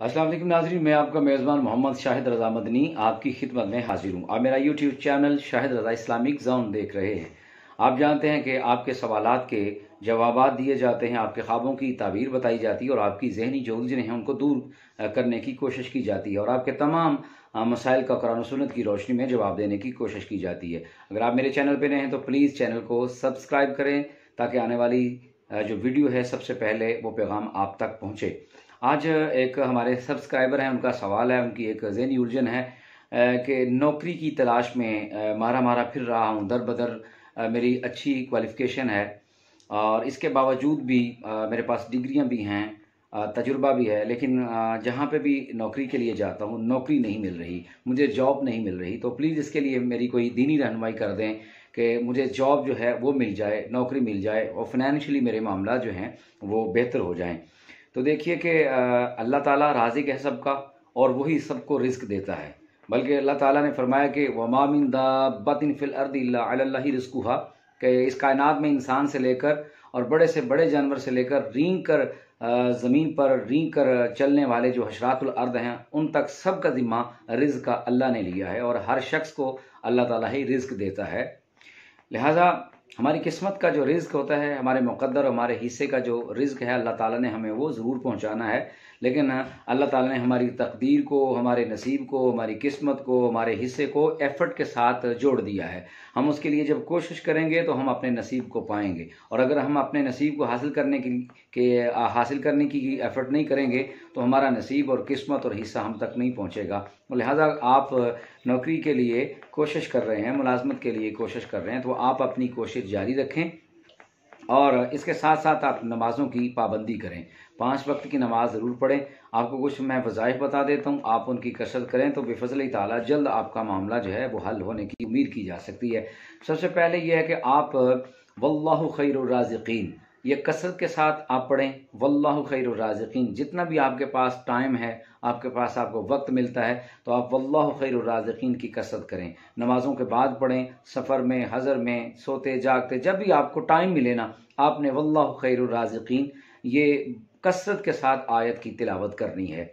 असलम नाजरीन, मैं आपका मेज़बान मोहम्मद शाहिद रजा मदनी आपकी खिदमत में हाजिर हूँ। आप मेरा YouTube channel Shahid Raza Islamic zone देख रहे हैं। आप जानते हैं कि आपके सवाल के जवाब दिए जाते हैं, आपके ख्वाबों की ताबीर बताई जाती है और आपकी जहनी जो उलझने हैं, उनको दूर करने की कोशिश की जाती है और आपके तमाम मसाइल का कुरान सुनत की रोशनी में जवाब देने की कोशिश की जाती है। अगर आप मेरे चैनल पर नए हैं तो प्लीज़ चैनल को सब्सक्राइब करें ताकि आने वाली जो वीडियो है सबसे पहले वो पैगाम आप तक पहुँचे। आज एक हमारे सब्सक्राइबर हैं, उनका सवाल है, उनकी एक जहनी उलझन है कि नौकरी की तलाश में मारा मारा फिर रहा हूँ, दर बदर मेरी अच्छी क्वालिफ़िकेशन है। और इसके बावजूद भी मेरे पास डिग्रियाँ भी हैं तजुर्बा भी है, लेकिन जहाँ पे भी नौकरी के लिए जाता हूँ, नौकरी नहीं मिल रही, मुझे जॉब नहीं मिल रही तो प्लीज़ इसके लिए मेरी कोई दीनी रहनुमाई कर दें कि मुझे जॉब जो है, वो मिल जाए, नौकरी मिल जाए, और फाइनेंशियली मेरे मामला जो हैं, वो बेहतर हो जाएँ। तो देखिए कि अल्लाह ताला राजिक है सबका और वही सबको रिस्क देता है। बल्कि अल्लाह ताला ने फरमाया कि वमामिन दाबतिन फिल अर्दी रिस्कुहा कि इस कायनात में इंसान से लेकर और बड़े से बड़े जानवर से लेकर रींग कर ज़मीन पर रींग कर चलने वाले जो हशरातुल अर्द हैं, उन तक सब का ज़िम्मा रिज़ का अल्लाह ने लिया है और हर शख्स को अल्लाह ताला ही रिज्क देता है। लिहाजा हमारी किस्मत का जो रिज्क होता है, हमारे मुकद्दर हमारे हिस्से का जो रिज्क है, अल्लाह ताला ने हमें वो ज़रूर पहुंचाना है। लेकिन अल्लाह ताला ने हमारी तकदीर को, हमारे नसीब को, हमारी किस्मत को, हमारे हिस्से को एफर्ट के साथ जोड़ दिया है। हम उसके लिए जब कोशिश करेंगे तो हम अपने नसीब को पाएँगे। और अगर हम अपने नसीब को हासिल करने की, के हासिल करने की एफर्ट नहीं करेंगे तो हमारा नसीब और किस्मत और हिस्सा हम तक नहीं पहुँचेगा। लिहाजा आप नौकरी के लिए कोशिश कर रहे हैं, मुलाजमत के लिए कोशिश कर रहे हैं तो आप अपनी कोशिश जारी रखें और इसके साथ साथ आप नमाज़ों की पाबंदी करें। पाँच वक्त की नमाज़ ज़रूर पढ़ें। आपको कुछ मैं वज़ाइफ बता देता हूँ, आप उनकी कसरत करें तो बेफजल ताला जल्द आपका मामला जो है वो हल होने की उम्मीद की जा सकती है। सबसे पहले यह है कि आप, वल्लाह खैर राजिकीन ये कसरत के साथ आप पढ़ें। वल्लाह खैर राजकीन। जितना भी आपके पास टाइम है, आपके पास आपको वक्त मिलता है तो आप वल्लाह खैर राजकीन की कसरत करें। नमाज़ों के बाद पढ़ें, सफ़र में, हज़र में, सोते, जागते, जब भी आपको टाइम मिले ना, आपने वल्लाह खैर राजकीन ये कसरत के साथ आयत की तिलावत करनी है।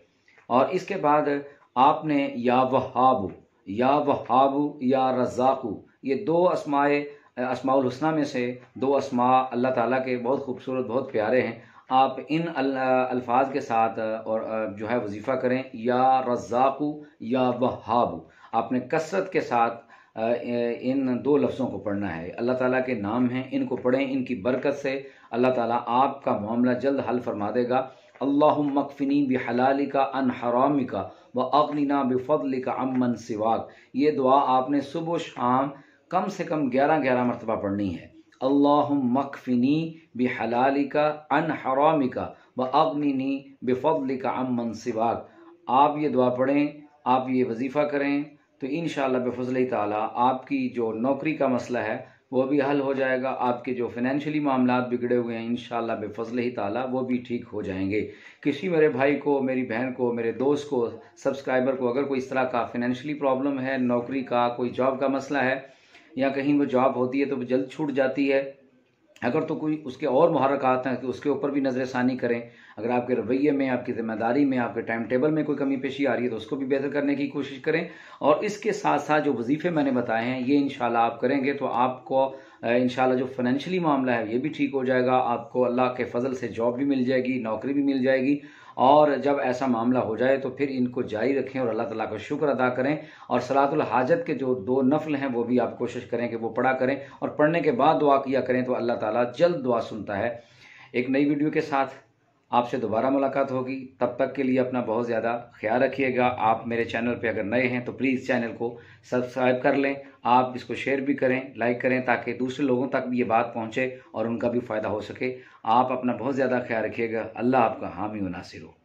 और इसके बाद आपने या वहाबू या वहाबू, या रज़ाकू, ये दो असमाए असमाउल हुसना में से दो असमा अल्लाह ताला के बहुत खूबसूरत, बहुत प्यारे हैं। आप इन अल्फाज के साथ और जो है वजीफ़ा करें। या रज़ाकू या वहाबू आपने कसरत के साथ इन दो लफ्ज़ों को पढ़ना है। अल्लाह ताला के नाम हैं, इनको पढ़ें, इनकी बरकत से। अल्लाह ताला आपका मामला जल्द हल फरमा देगा। अल्लाह मकफ़नी बहलाली का अन हरामी का व अगनीना बेफ़ल का अमन सिवाक। ये दुआ आपने सुबह शाम कम से कम ग्यारह ग्यारह मरतबा पढ़नी है। अल्लाह मकफ़िनी बहलाली का अन हरामी का व अग्निनी बेफली का अमन सिवाक। आप ये दुआ पढ़ें, आप ये वजीफ़ा करें तो इन बेफजल ताला आपकी जो नौकरी का मसला है, वो भी हल हो जाएगा। आपके जो फाइनेंशियली मामला बिगड़े हुए हैं इन बेफजल ही ताला वो भी ठीक हो जाएँगे। किसी मेरे भाई को, मेरी बहन को, मेरे दोस्त को सब्सक्राइबर को अगर कोई इस तरह का फाइनेंशियली प्रॉब्लम है, नौकरी का, कोई जॉब का मसला है या कहीं वो जॉब होती है तो वो जल्द छूट जाती है। अगर तो कोई उसके और मुहरकत हैं कि उसके ऊपर भी नज़र षानी करें। अगर आपके रवैये में, आपकी ज़िम्मेदारी में, आपके टाइम टेबल में कोई कमी पेशी आ रही है तो उसको भी बेहतर करने की कोशिश करें। और इसके साथ साथ जो वजीफ़े मैंने बताए हैं, ये इन आप करेंगे तो आपको इन जो फाइनेंशियली मामला है, ये भी ठीक हो जाएगा, आपको अल्लाह के फजल से जॉब भी मिल जाएगी, नौकरी भी मिल जाएगी, और जब ऐसा मामला हो जाए तो फिर इनको जारी रखें और अल्लाह ताला का शुक्र अदा करें, और सलातुल हाजत के जो दो नफल हैं, वो भी आप कोशिश करें कि वो पढ़ा करें, और पढ़ने के बाद दुआ किया करें तो अल्लाह ताला जल्द दुआ सुनता है। एक नई वीडियो के साथ आपसे दोबारा मुलाकात होगी। तब तक के लिए अपना बहुत ज़्यादा ख्याल रखिएगा। आप मेरे चैनल पे अगर नए हैं तो प्लीज़ चैनल को सब्सक्राइब कर लें। आप इसको शेयर भी करें, लाइक करें, ताकि दूसरे लोगों तक भी ये बात पहुँचे और उनका भी फ़ायदा हो सके। आप अपना बहुत ज़्यादा ख्याल रखिएगा। अल्लाह आपका हामी मुनासर नासिर हो।